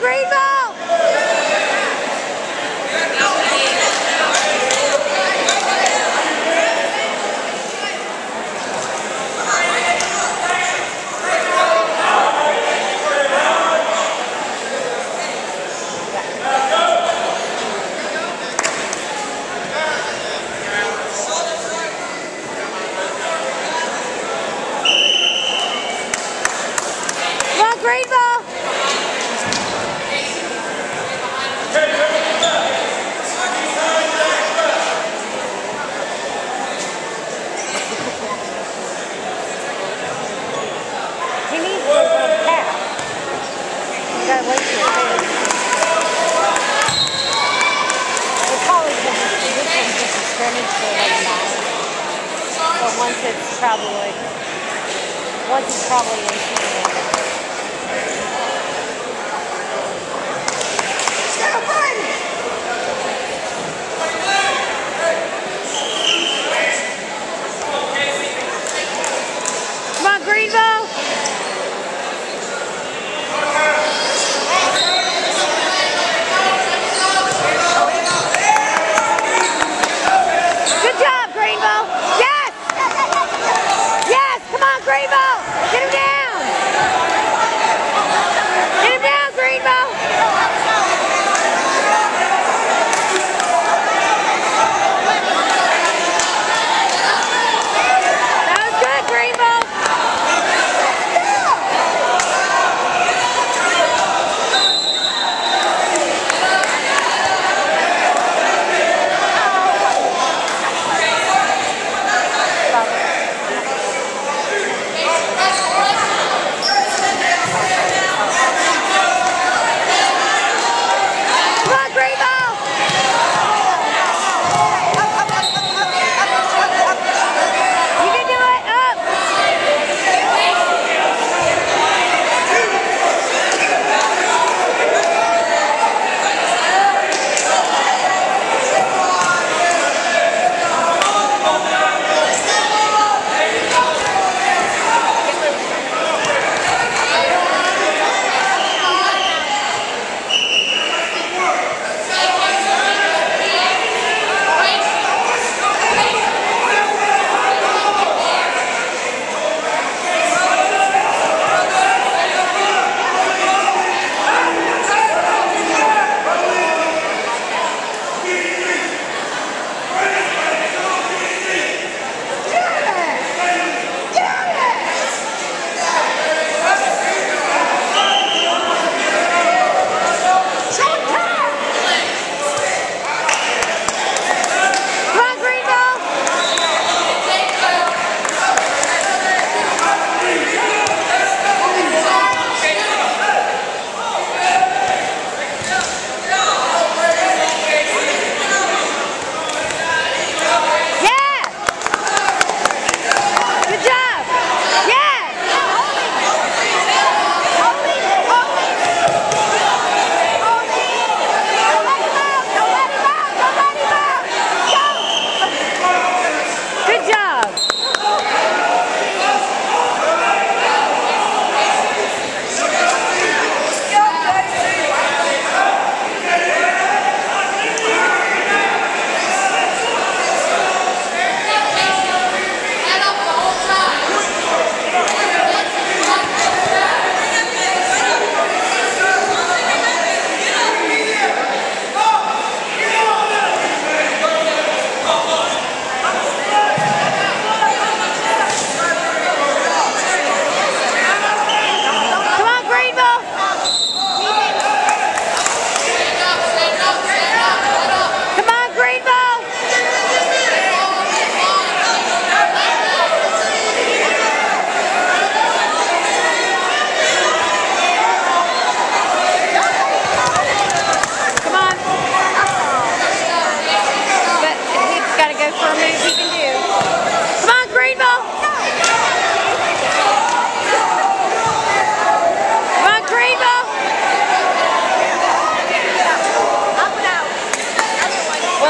Green probably. Once is probably in.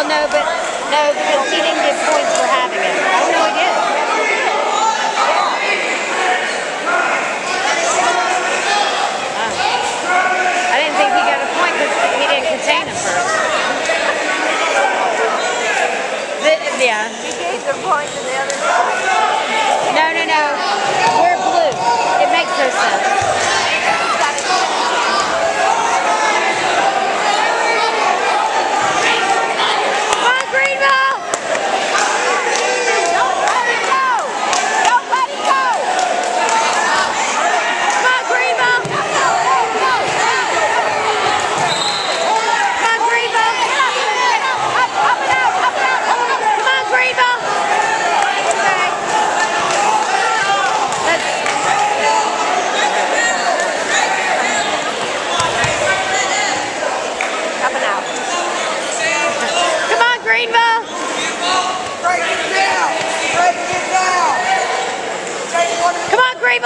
Well, no, but no, because he didn't get points for having it. Oh, no, he did. I didn't think he got a point because he didn't contain him first. Yeah. He gave the point to the other side. No, no, no. We're blue. It makes no sense.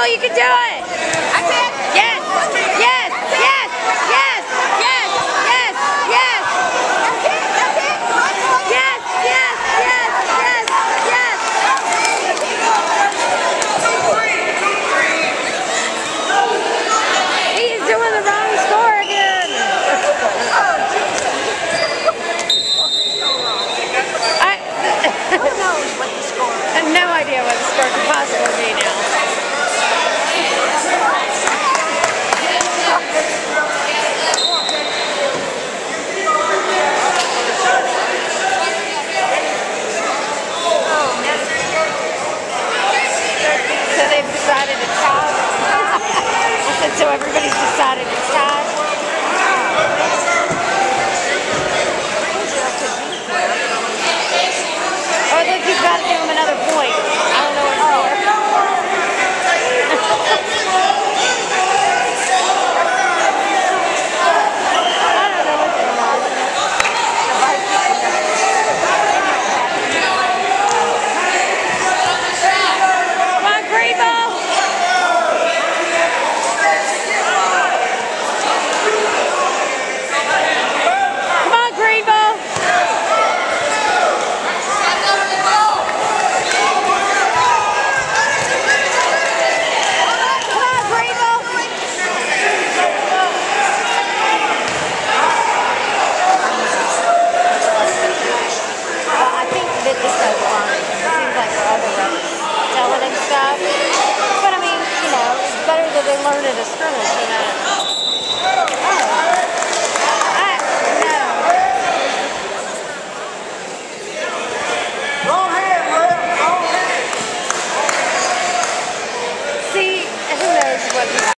Grable, you can do it. I can. Yes, yes, yes, yes, yes, yes, yes. That's it. That's it. Yes, yes, yes, yes, yes. He's doing the wrong score again. I, Who knows what the score is? I have no idea what the score could possibly be now. So they've decided it's tied. I said, so everybody's decided it's tied. Oh, look, you've got to give him another point. I don't know what for. I don't know what for. Come on, Grable! Come on, Grable! Come on, Grable! Well, I think that this does fine. It seems like for other reps telling and stuff. But I mean, you know, it's better that they